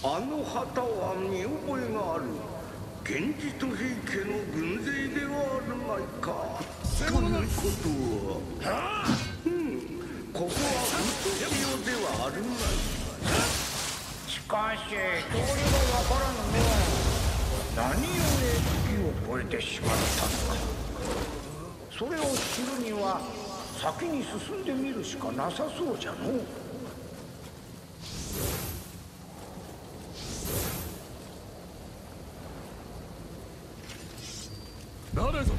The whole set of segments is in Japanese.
あの旗は見覚えがある源氏と平家の軍勢ではあるまいか。ということは。うん。ここは嘘潮ではあるまいか。しかし通りがわからぬのは何故時を越えてしまったのか。それを知るには先に進んでみるしかなさそうじゃのう带走。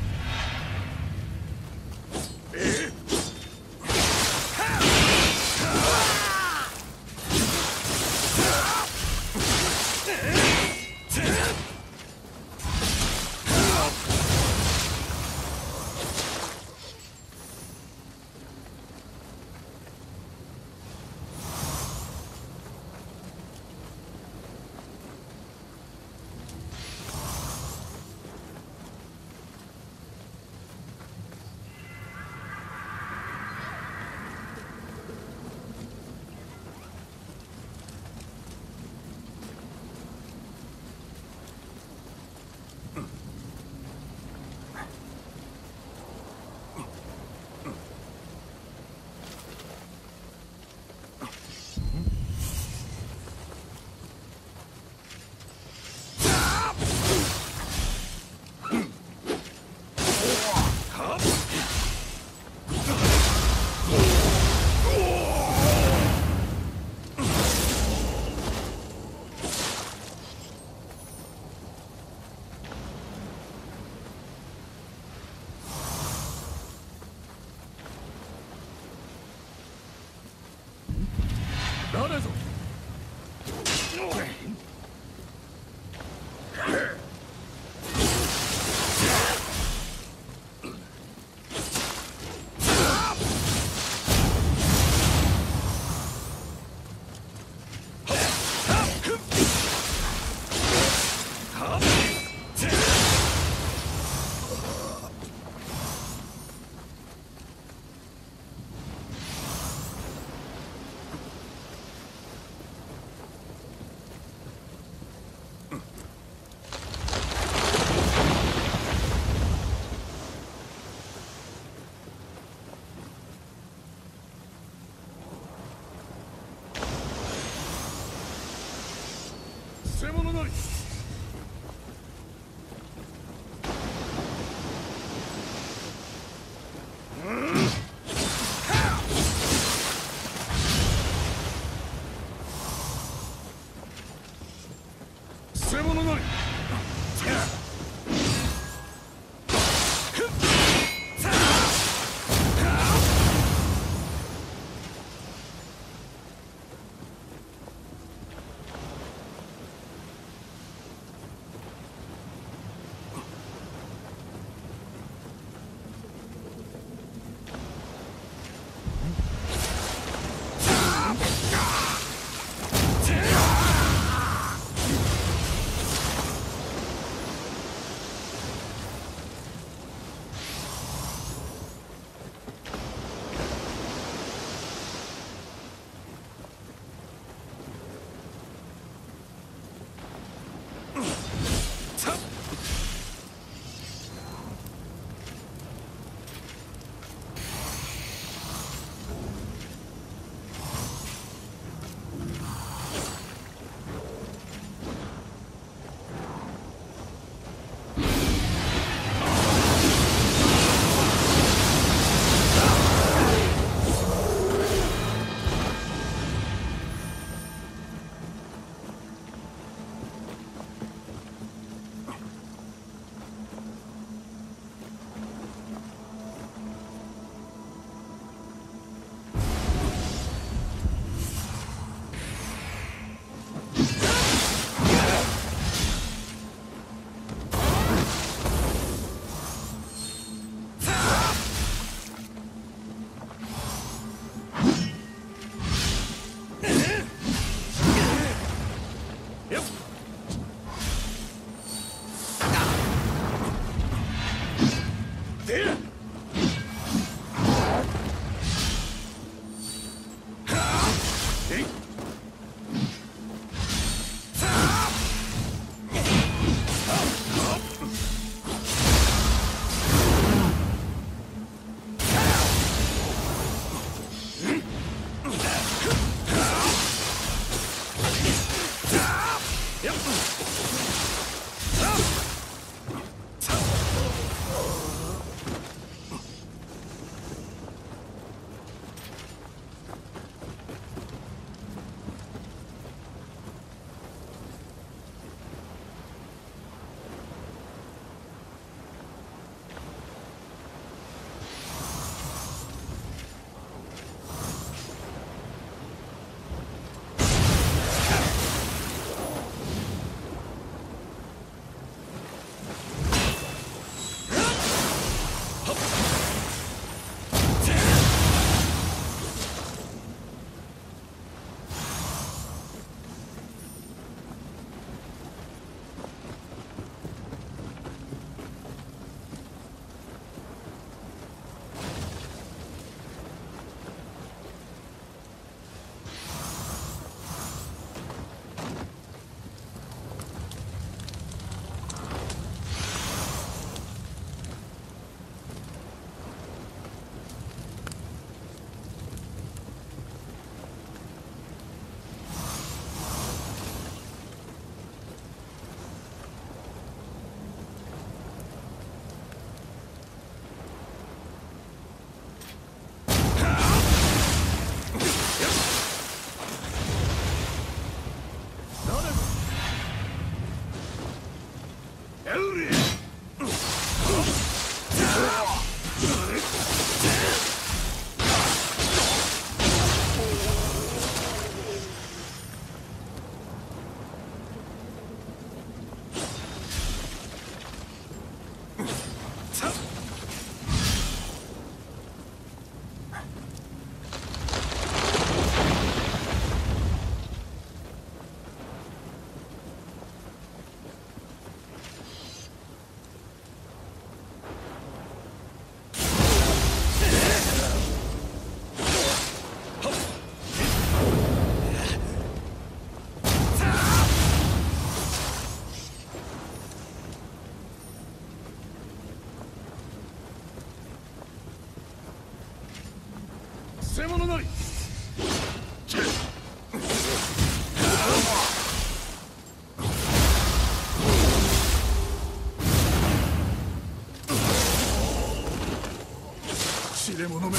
知れ者め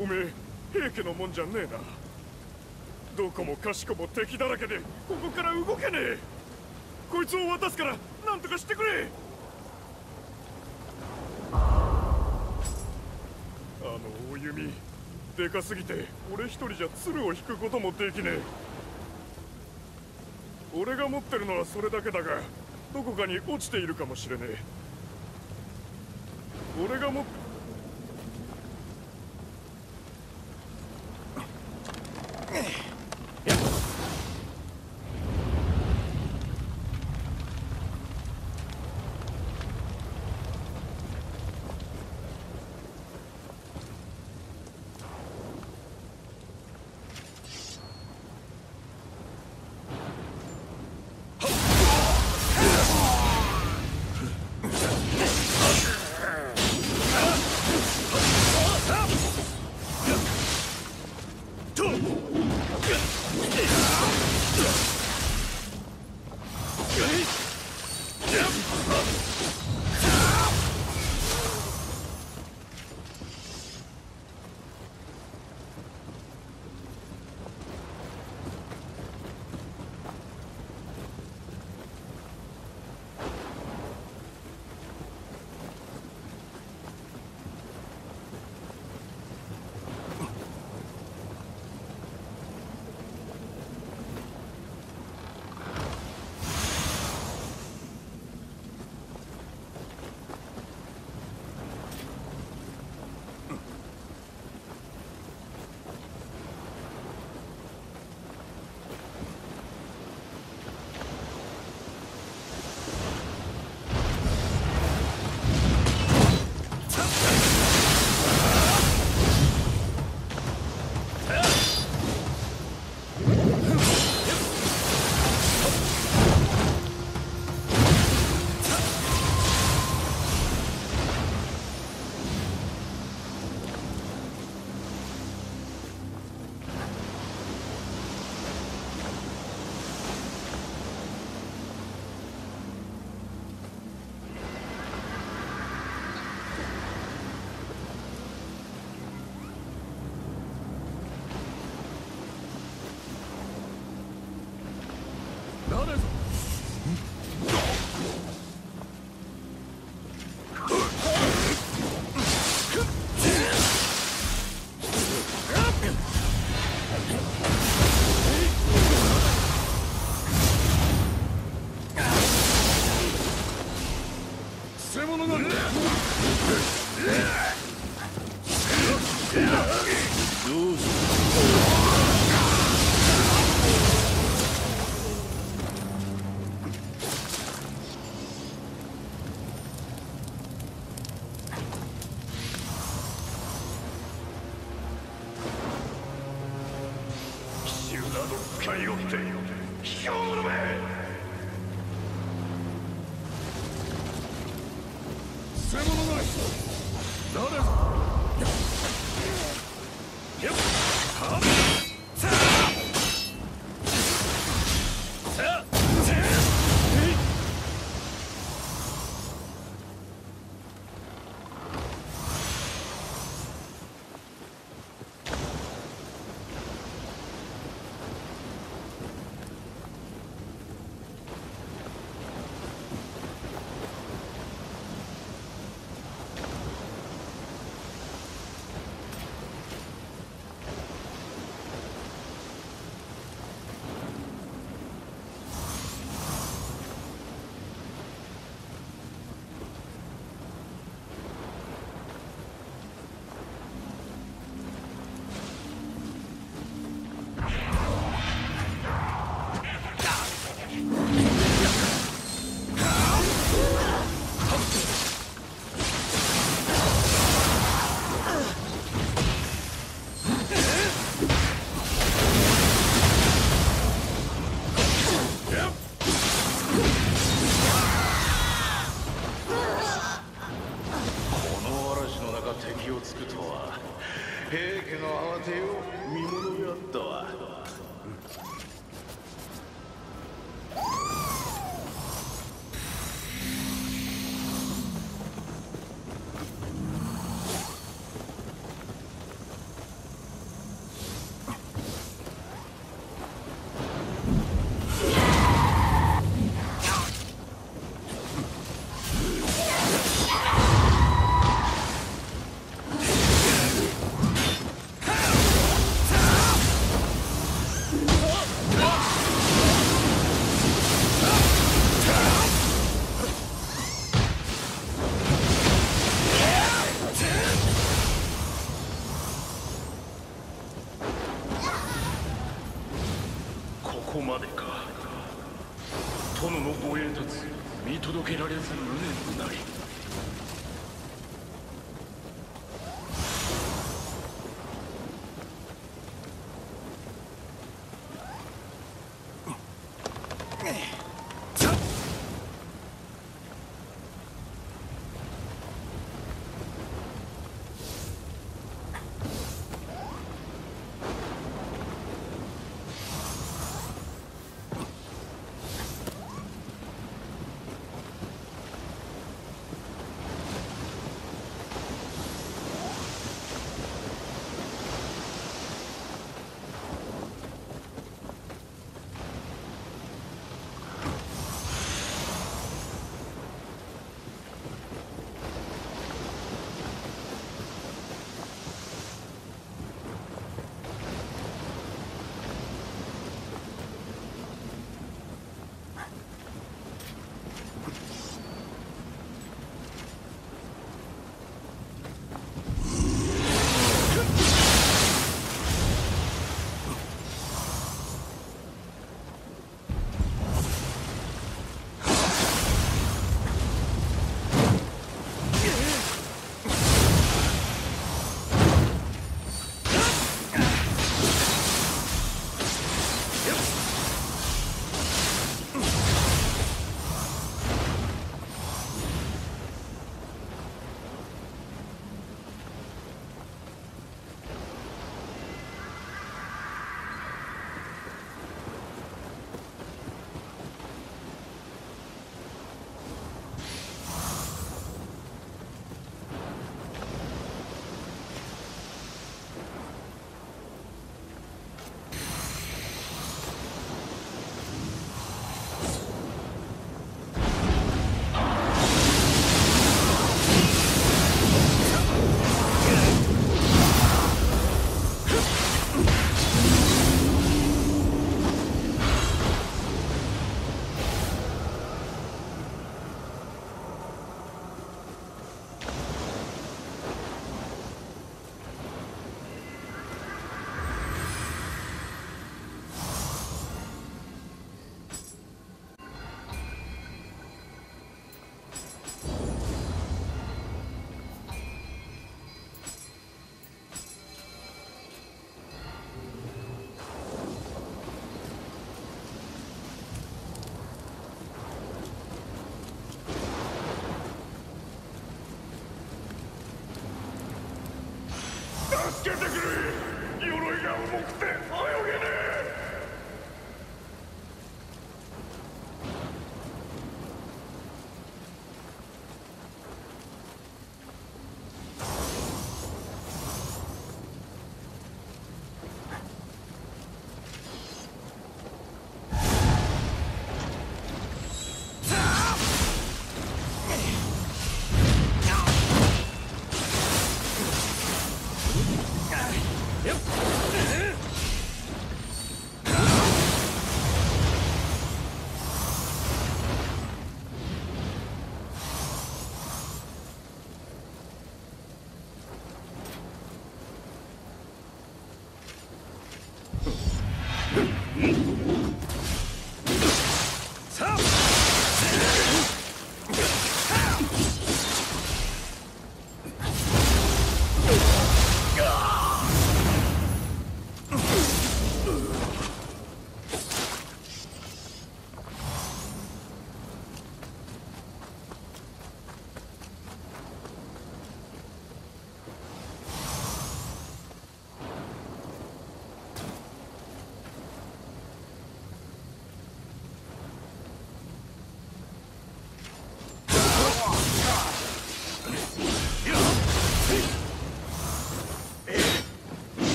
おめえ平家のもんじゃねえな。どこもかしこも敵だらけでここから動けねえ。こいつを渡すから何とかしてくれ。あの大弓でかすぎて俺一人じゃ鶴を引くこともできねえ。俺が持ってるのはそれだけだがどこかに落ちているかもしれねえ。俺が持って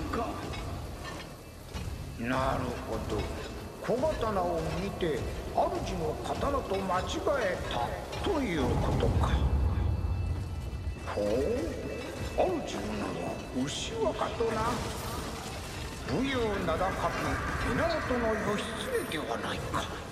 か。なるほど。小刀を見て主の刀と間違えたということか。ほう。主の名は牛若とな。武勇名高き源義経ではないか。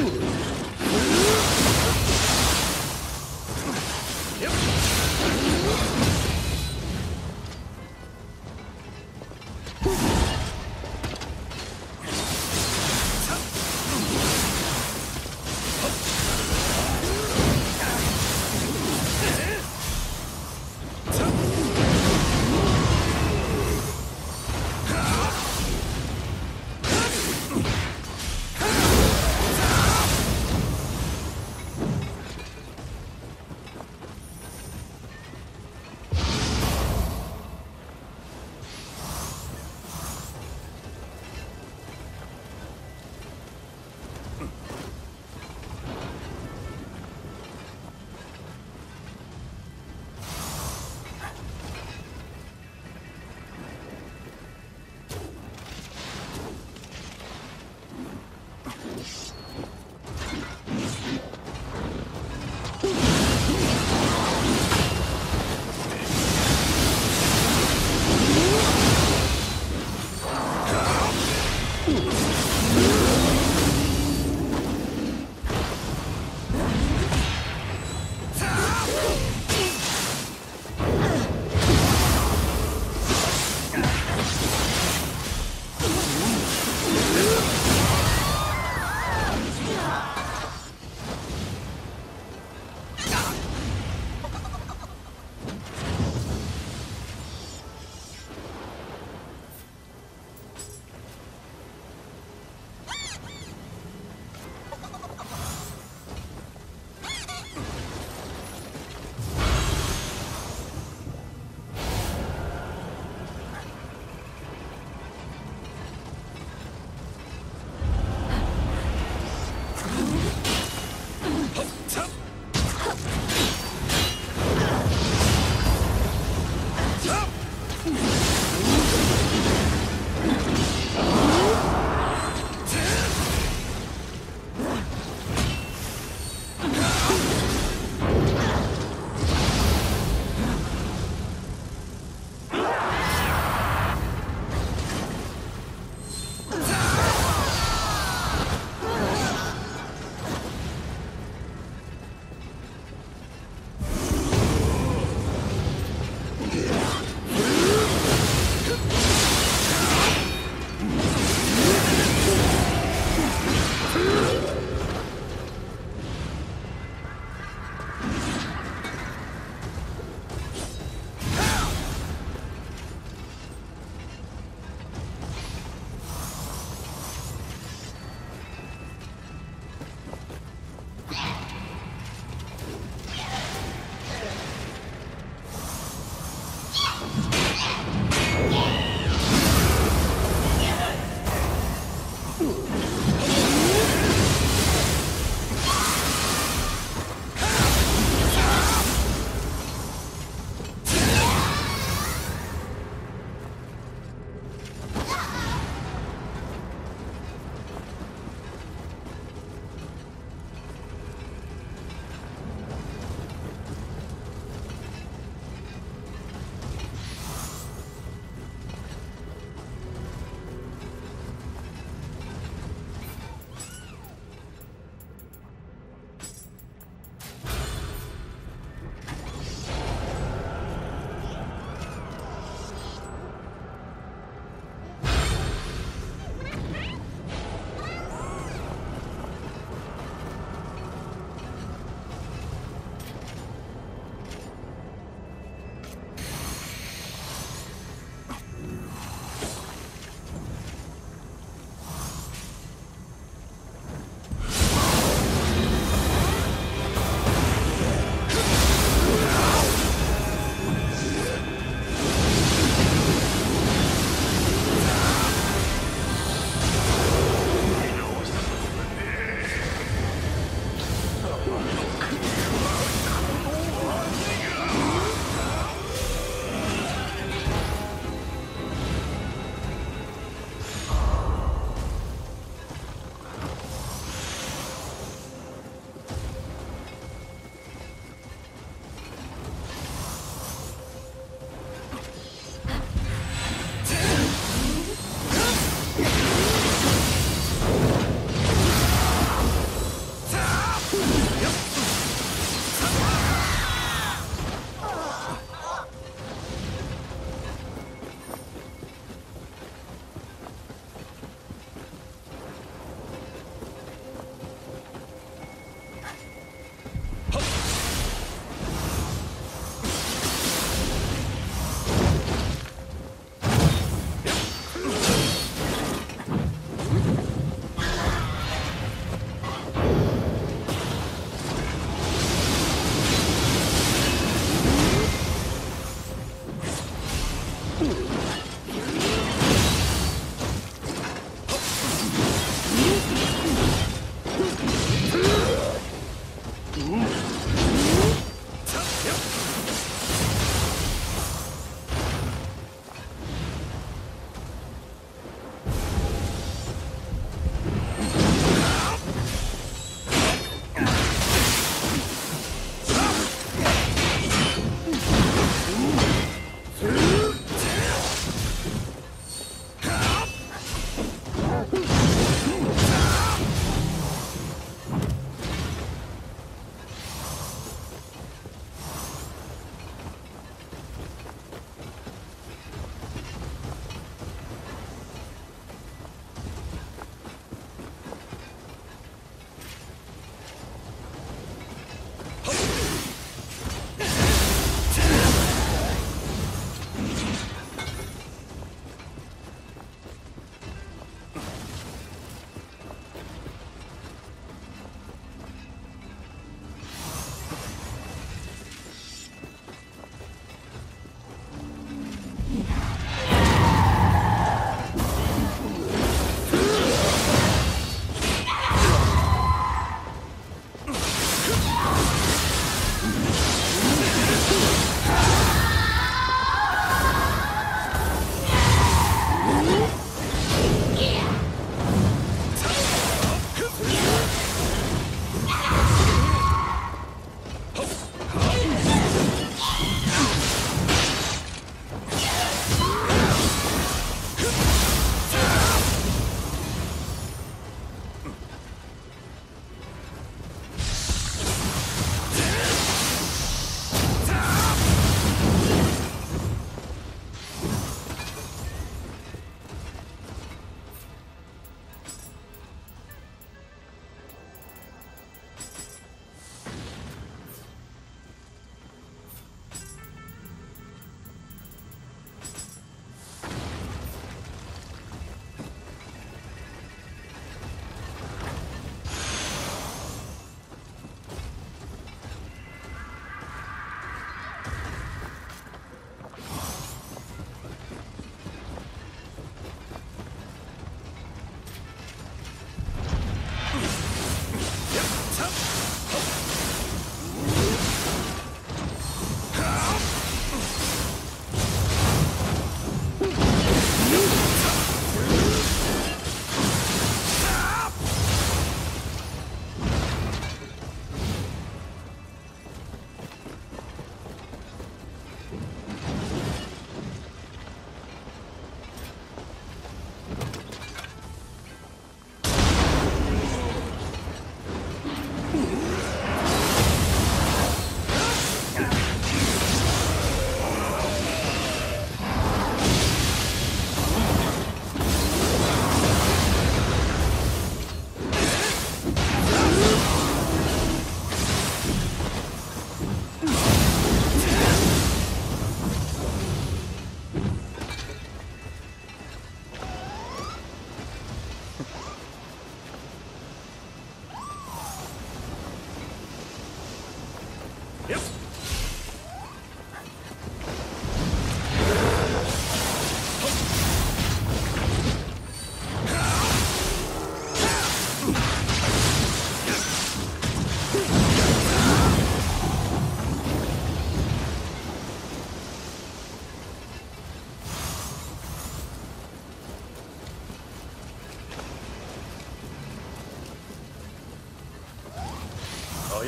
Hulu.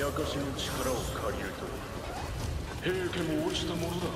やかしの力を借りると平家も落ちたものだ。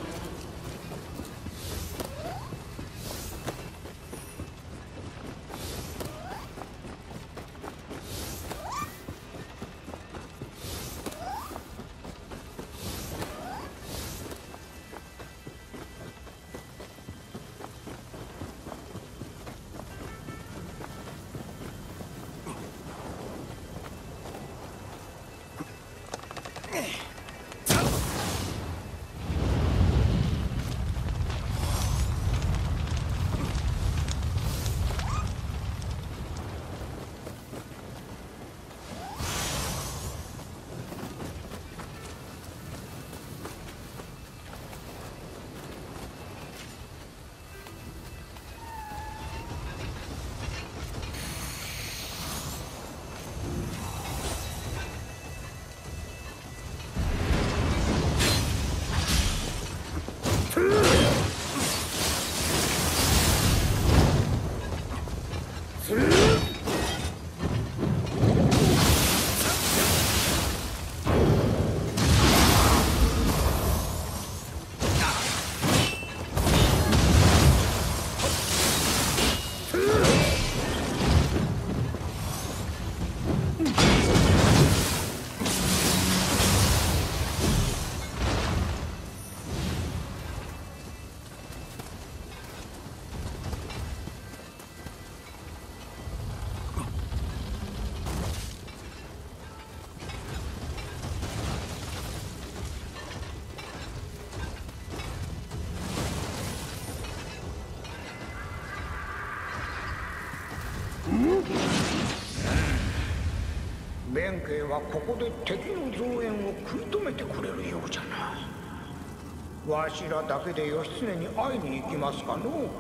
慶はここで敵の増援を食い止めてくれるようじゃな。わしらだけで義経に会いに行きますかの。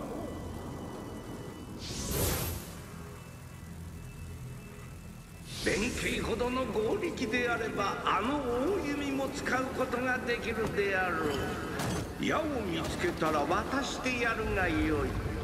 弁慶ほどの合力であればあの大弓も使うことができるであろう。矢を見つけたら渡してやるがよい。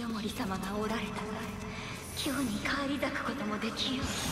清盛様がおられたら今日に返り咲くこともできよう。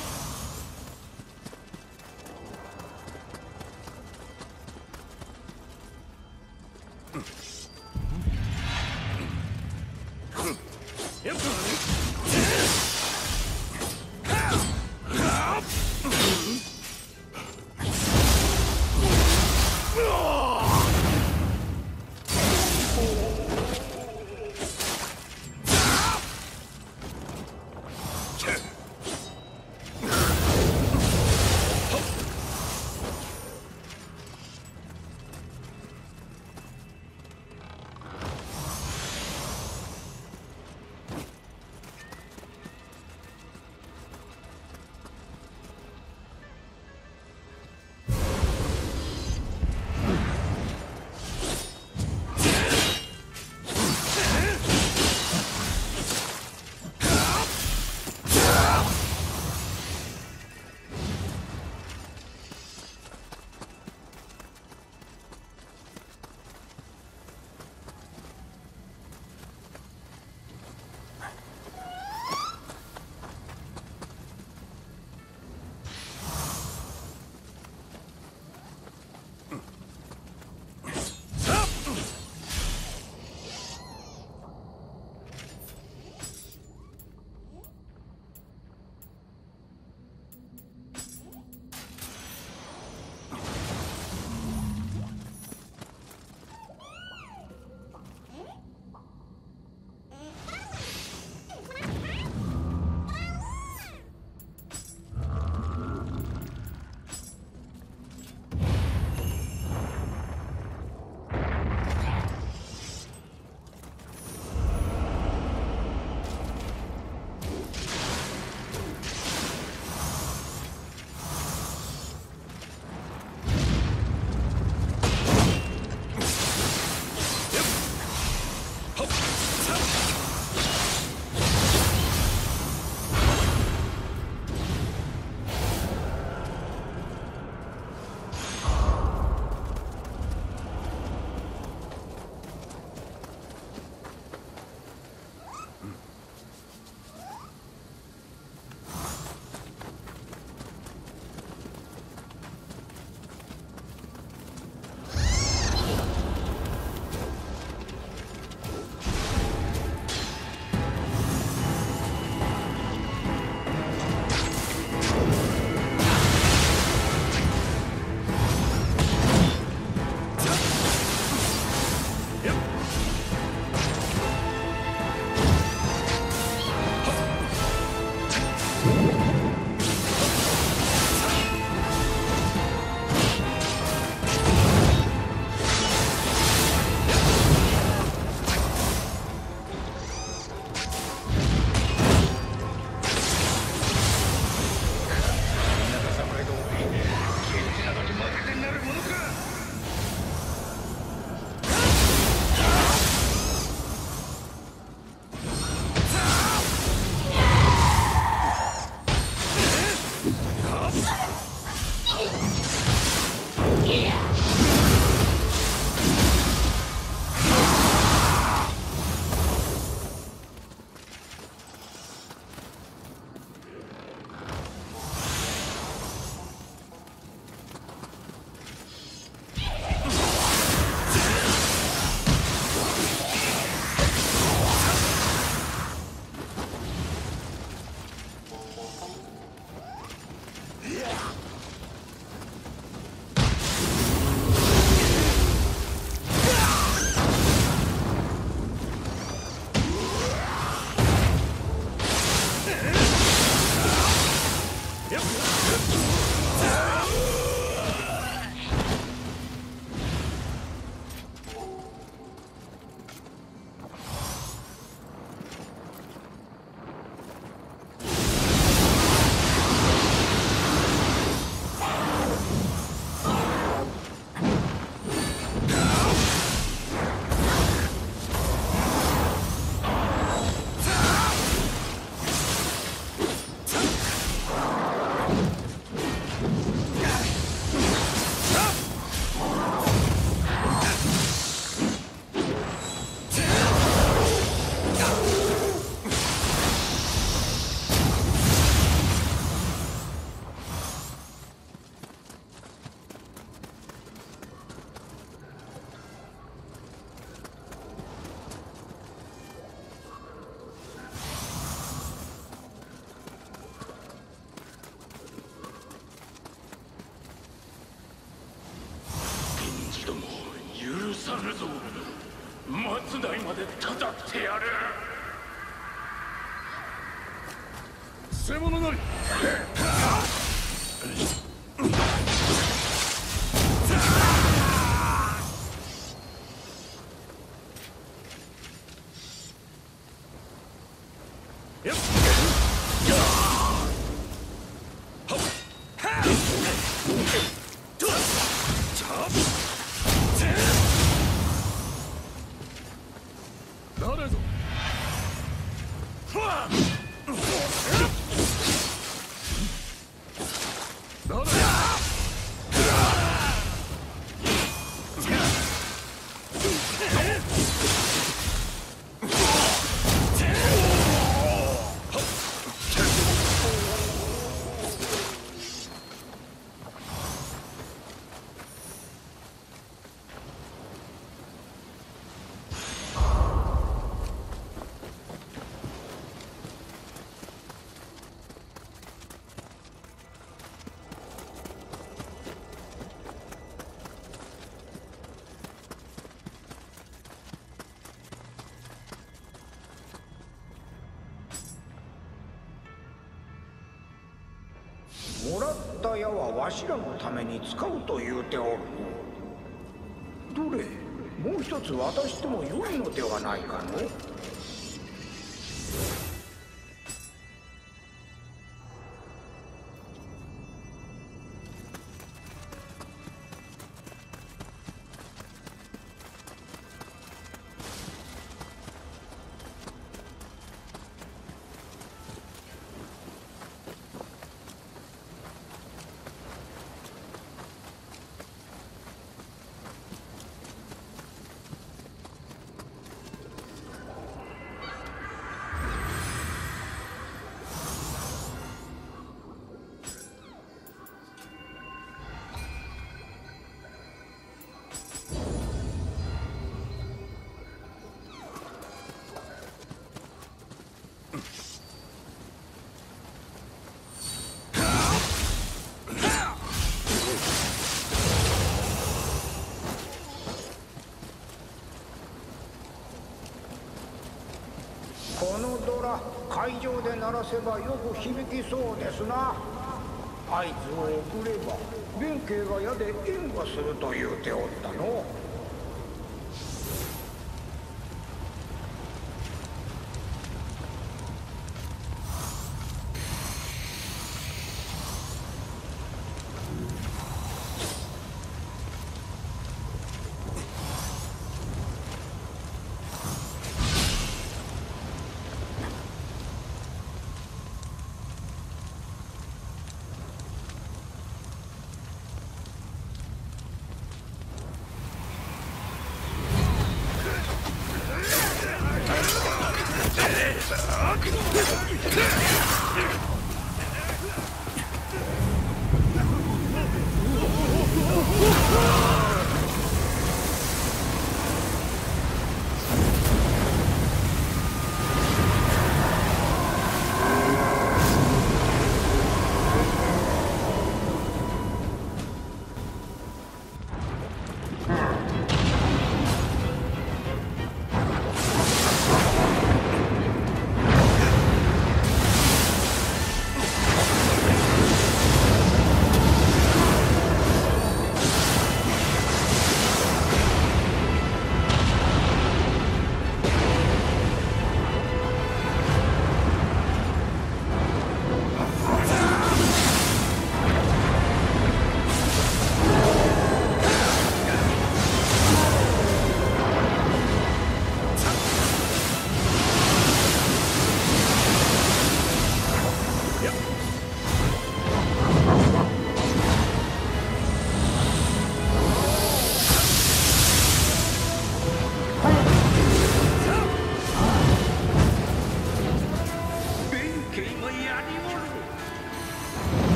Yeah. 矢はわしらのために使うと言うておるの。どれ？もう一つ渡してもよいのではないかの？せばよく響きそうですな。合図を送れば弁慶が矢で援護すると言うておったの。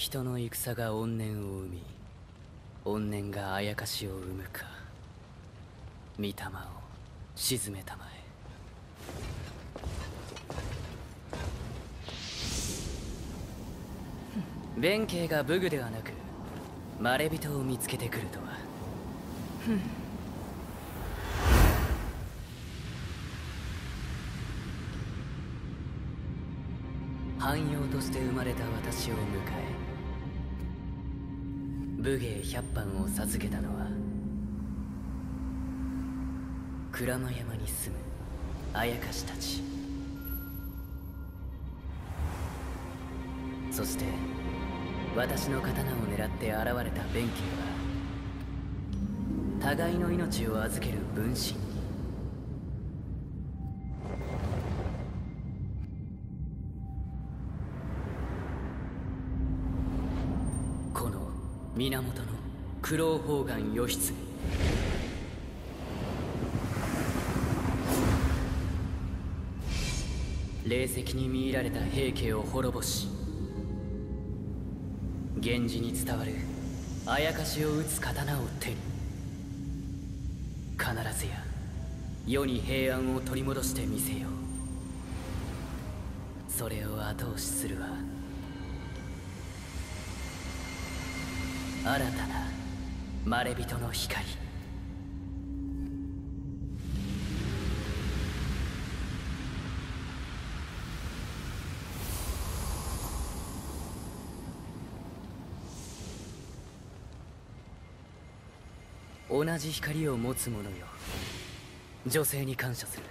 人の戦が怨念を生み怨念があやかしを生むか御霊を沈めたまえ。弁慶が武具ではなくまれびとを見つけてくるとは。汎用として生まれた私を迎え武芸百般を授けたのは鞍馬山に住むあやかしたち。そして私の刀を狙って現れた弁慶は互いの命を預ける分身。源の九郎砲丸義経。霊石に見入られた平家を滅ぼし源氏に伝わるあやかしを打つ刀を手に必ずや世に平安を取り戻してみせよう。それを後押しするは新たなまれびとの光。同じ光を持つ者よ。女性に感謝する。